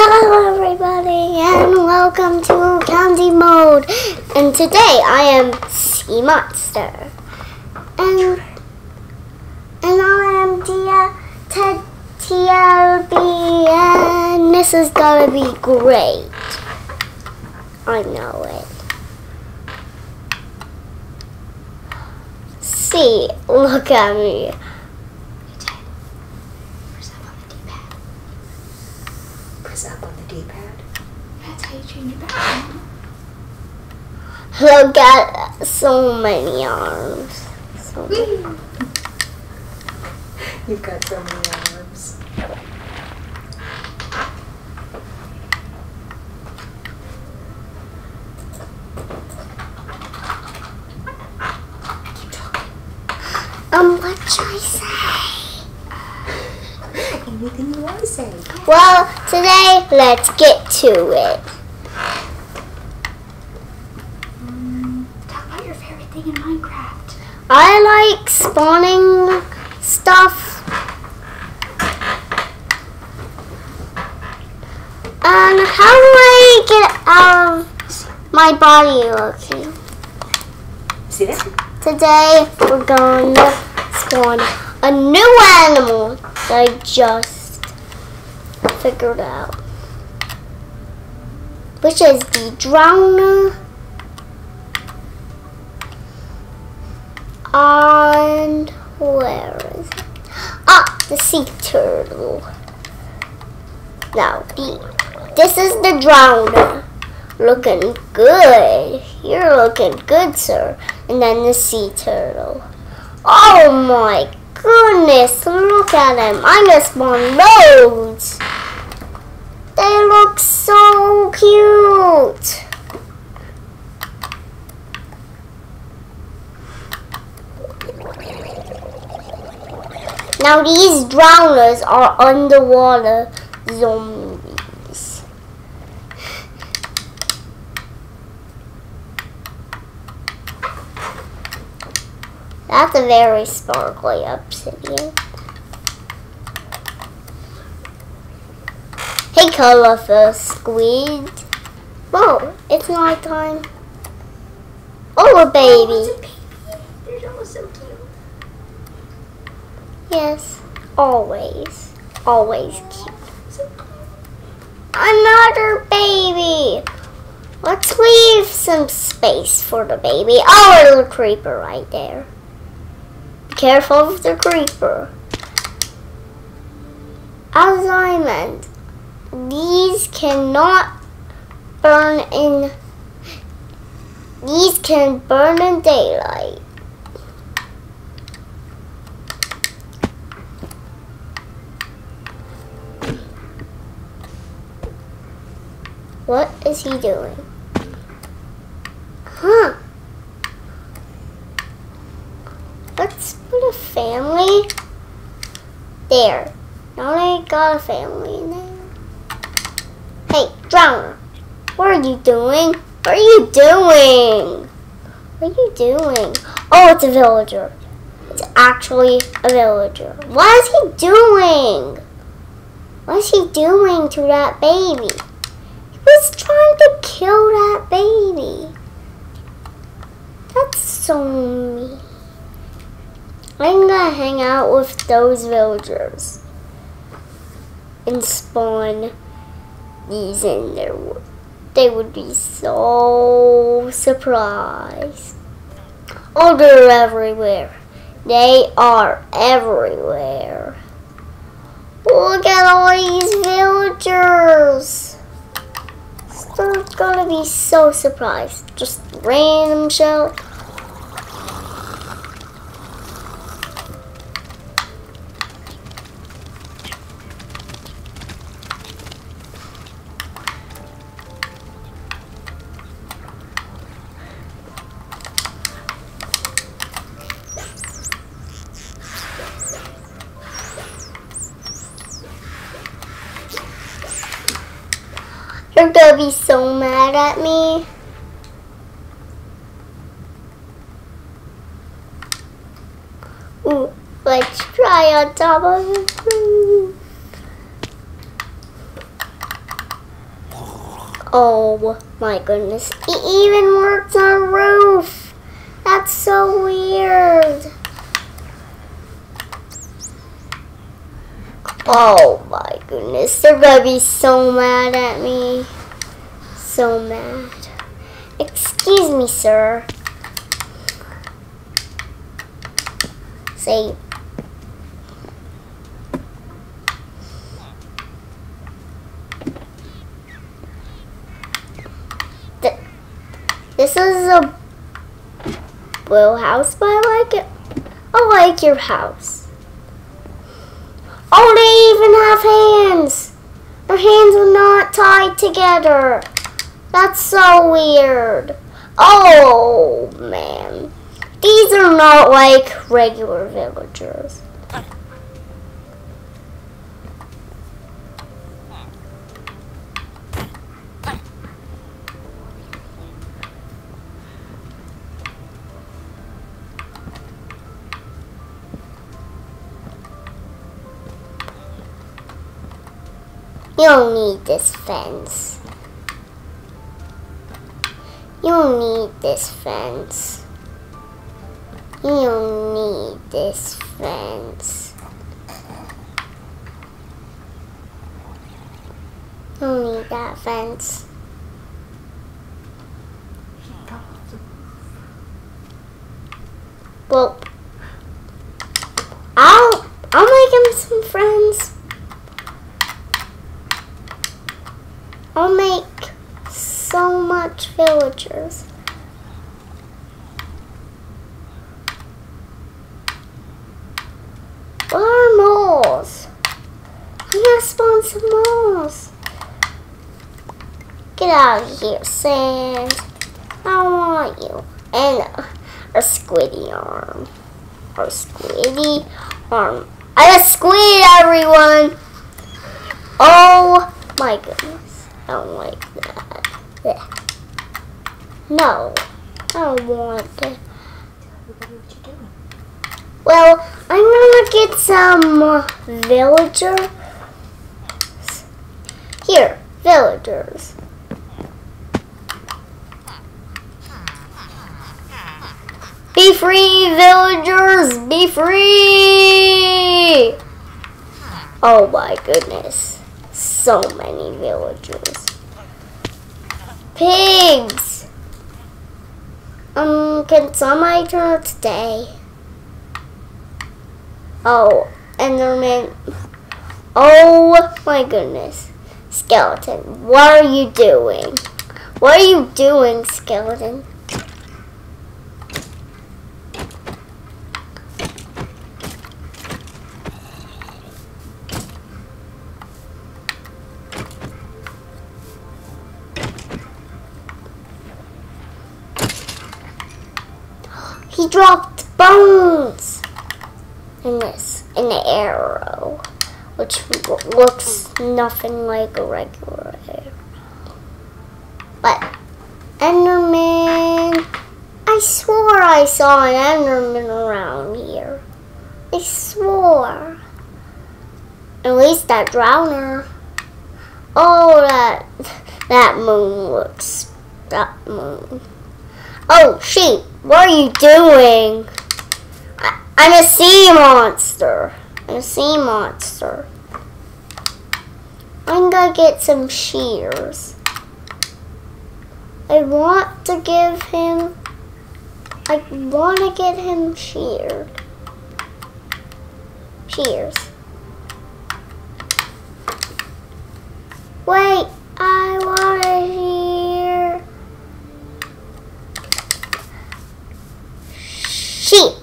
Hello everybody and welcome to Candy Mode and today I am Sea Monster and and I am Tia Ted TLB and this is gonna be great. I know it. See, look at me. Press up on the D-pad. That's how you change your background. Look at so many arms. So many. You've got so many arms. Keep talking. Um, what should I say? Anything you want to say. Well, today, let's get to it. Talk about your favorite thing in Minecraft. I like spawning stuff. And how do I get out of my body looking? See that? Today, we're going to spawn a new animal that I just figured out. Which is the drowner. And where is it? Ah, the sea turtle. Now, the this is the drowner. Looking good. You're looking good, sir. And then the sea turtle. Oh my goodness, look at them. I just spawned loads. They look so cute. Now these drowners are underwater zombies. That's a very sparkly obsidian. Hey, colorful squid. Whoa, it's night time. Oh, oh a baby. They're all so cute. Yes, always. Always cute. So cute. Another baby. Let's leave some space for the baby. Oh, a little creeper right there. Be careful of the creeper. As I meant, these cannot burn in. These can burn in daylight. What is he doing? Huh. Let's put a family there. Now I got a family Drowner. What are you doing? What are you doing? What are you doing? Oh, it's a villager. It's actually a villager. What is he doing? What is he doing to that baby? He was trying to kill that baby. That's so mean. I'm gonna hang out with those villagers and spawn these in there. They would be so surprised. Oh, they're everywhere. They are everywhere. Look at all these villagers. They're gonna be so surprised. Just random shell. Be so mad at me. Ooh, let's try on top of the roof. Oh my goodness. It even works on roof. That's so weird. Oh my goodness. They're gonna be so mad at me. So mad. Excuse me, sir. Say This is a blue house, but I like it. I like your house. Oh, they even have hands. Their hands are not tied together. That's so weird. Oh, man. These are not like regular villagers. You don't need this fence. You need this fence. You need this fence. You need that fence. Well, I'll I'll make him some friends. I'll make villagers. Are moles? I'm gonna spawn some moles. Get out of here, sand. I want you. And a squiddy arm. Or squiddy arm. I got squid, everyone! Oh my goodness. I don't like that. No, I don't want doing? Well, I'm gonna get some villagers. Here, villagers. Be free, villagers! Be free! Oh my goodness. So many villagers. Pigs! Um, can somebody turn it today? Oh, Enderman. Oh my goodness. Skeleton, what are you doing? What are you doing, Skeleton? He dropped bones in this, in the arrow, which looks nothing like a regular arrow. But Enderman, I swore I saw an Enderman around here. I swore. At least that drowner. Oh, that that moon looks. That moon. Oh, sheep! What are you doing? I, I'm a sea monster. I'm a sea monster. I'm gonna get some shears. I want to give him. I want to get him sheared. Shears. Wait, I want to shear. Sheep.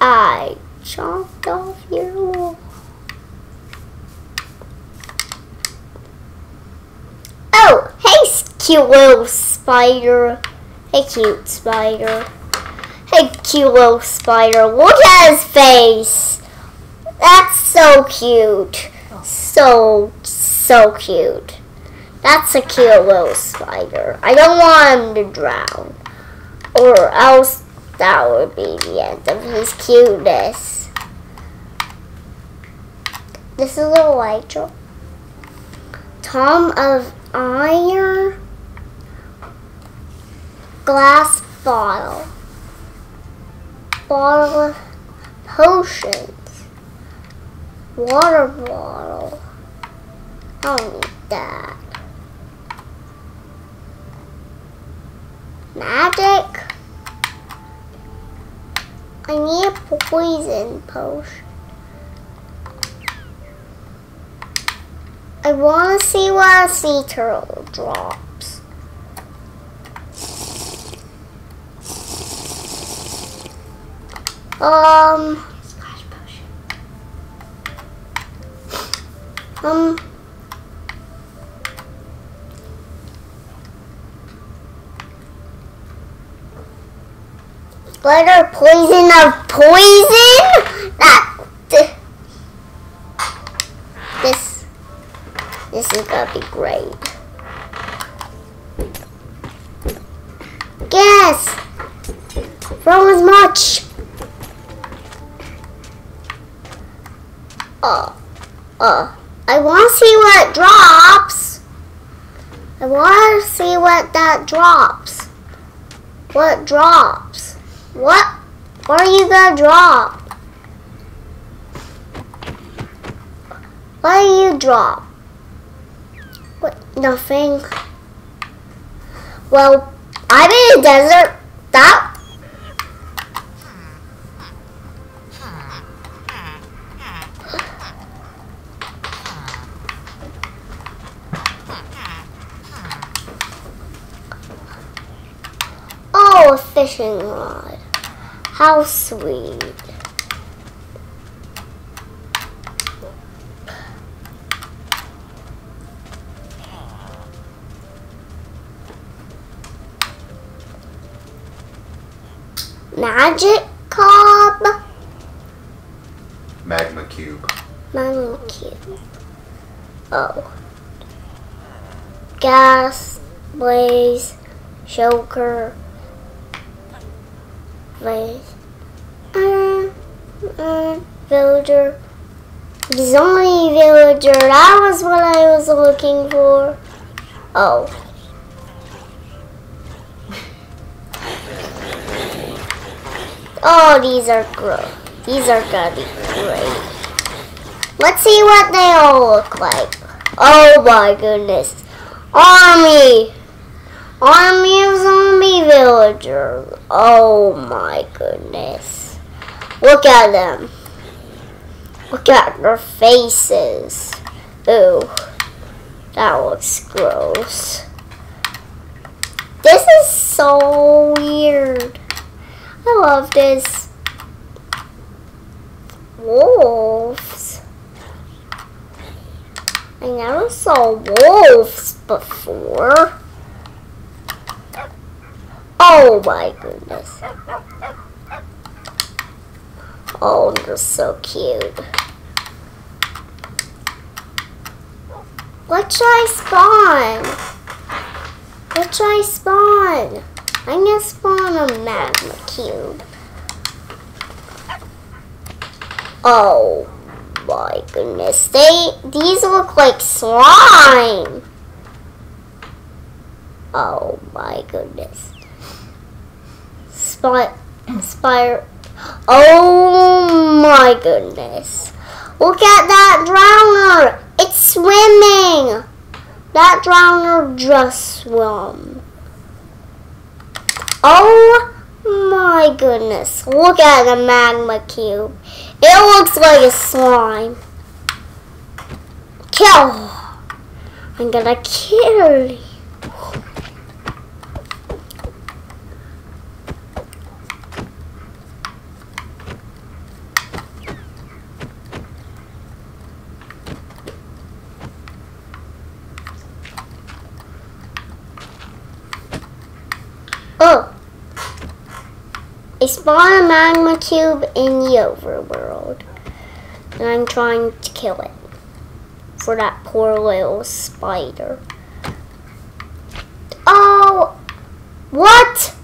I chopped off your wool. Oh, hey, cute little spider. Hey, cute spider. Hey, cute little spider. Look at his face. That's so cute. So, so cute. That's a cute little spider. I don't want him to drown. Or else that would be the end of his cuteness. This is a Elytra. Tom of iron glass bottle. Bottle of potions. Water bottle. I don't need that. Magic. I need a poison potion. I want to see what a sea turtle drops. Um, um. Glitter poison of poison? That. This. This is gonna be great. Guess! from as much! Oh. Uh, I want to see what drops. I want to see what that drops. What drops? What? What are you gonna drop? What do you drop? What? Nothing. Well, I'm in a desert. That. Oh, fishing rod. How sweet. Magic cob. Magma cube. Magma cube. Oh. Ghast, blaze, choker, blaze. Uh, uh, villager. Zombie villager. That was what I was looking for. Oh. Oh, these are gross. These are gonna be great. Let's see what they all look like. Oh my goodness. Army! Army of zombie villagers. Oh my goodness. Look at them. Look at their faces. Ooh. That looks gross. This is so weird. I love this. Wolves. I never saw wolves before. Oh my goodness. Oh, they're so cute. What should I spawn? What should I spawn? I'm gonna spawn a magma cube. Oh my goodness. They these look like slime. Oh my goodness. Spot spire Oh my goodness. Look at that drowner. It's swimming. That drowner just swam. Oh my goodness. Look at the magma cube. It looks like a slime. Kill. I'm gonna kill you. Oh. A magma cube in the overworld. And I'm trying to kill it. For that poor little spider. Oh! What?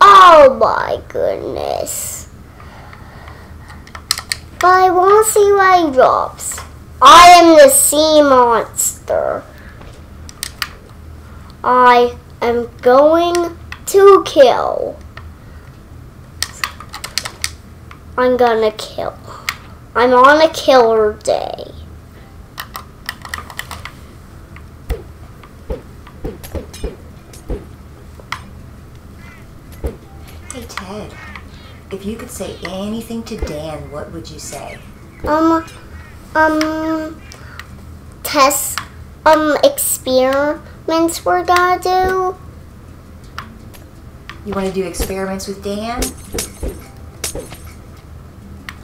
Oh my goodness. But I want to see what drops. I am the sea monster. I am going to kill. I'm gonna kill. I'm on a killer day. Hey, Ted. If you could say anything to Dan, what would you say? Um, um, tests, um, experiments we're gonna do. You want to do experiments with Dan?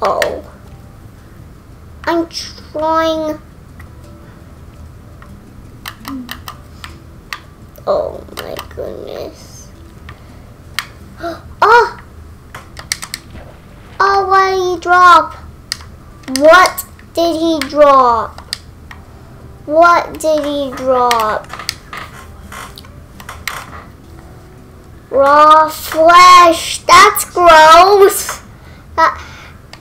Oh. I'm trying. Oh my goodness. Oh! Oh, what did he drop? What did he drop? What did he drop? Raw flesh. That's gross. That,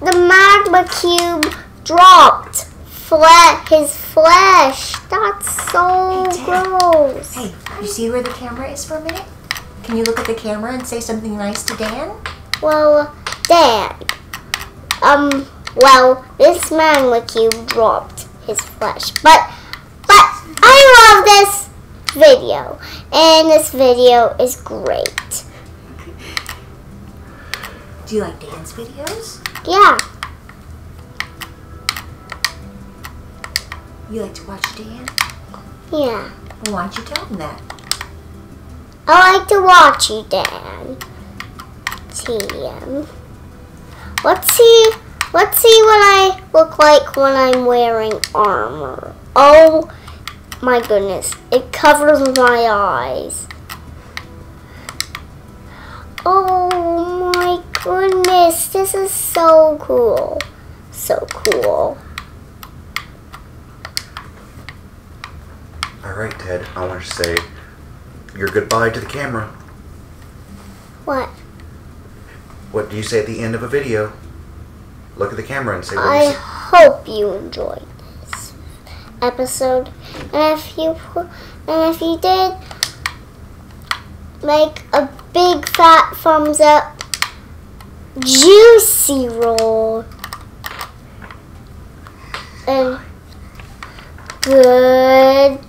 the magma cube dropped fle- his flesh. That's so Hey, gross. Hey, you see where the camera is for a minute? Can you look at the camera and say something nice to Dan? Well, Dad. Um. Well, this magma cube dropped his flesh, but but I love this video, and this video is great. Do you like Dan's videos? Yeah. You like to watch Dan? Yeah. Well, why don't you tell him that? I like to watch you, Dan. TM. Let's see. Let's see what I look like when I'm wearing armor. Oh my goodness! It covers my eyes. Oh goodness! This is so cool. So cool. All right, Ted. I want to say your goodbye to the camera. What? What do you say at the end of a video? Look at the camera and say what I you say. hope you enjoyed this episode, and if you and if you did, make a big fat thumbs up. Juicy roll. And goodbye.